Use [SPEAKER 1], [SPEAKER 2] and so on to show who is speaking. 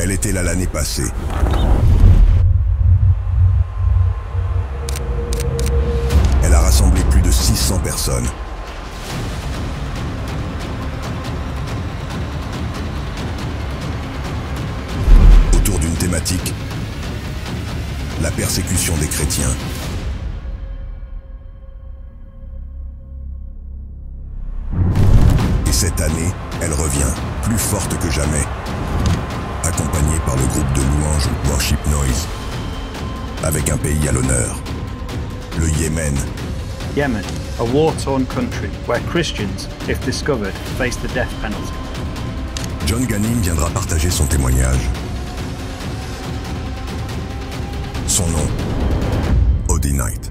[SPEAKER 1] Elle était là l'année passée. Elle a rassemblé plus de 600 personnes. Autour d'une thématique, la persécution des chrétiens. Et cette année, elle revient, plus forte que jamais, groupe de louanges Worship Noise, avec un pays à l'honneur, le Yémen.
[SPEAKER 2] Yemen, a war-torn country where Christians, if discovered, face the death penalty.
[SPEAKER 1] John Gannim viendra partager son témoignage. Son nom, Audi Knight.